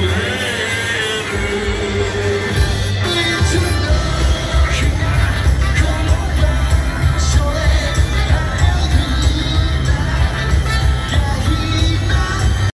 Hey!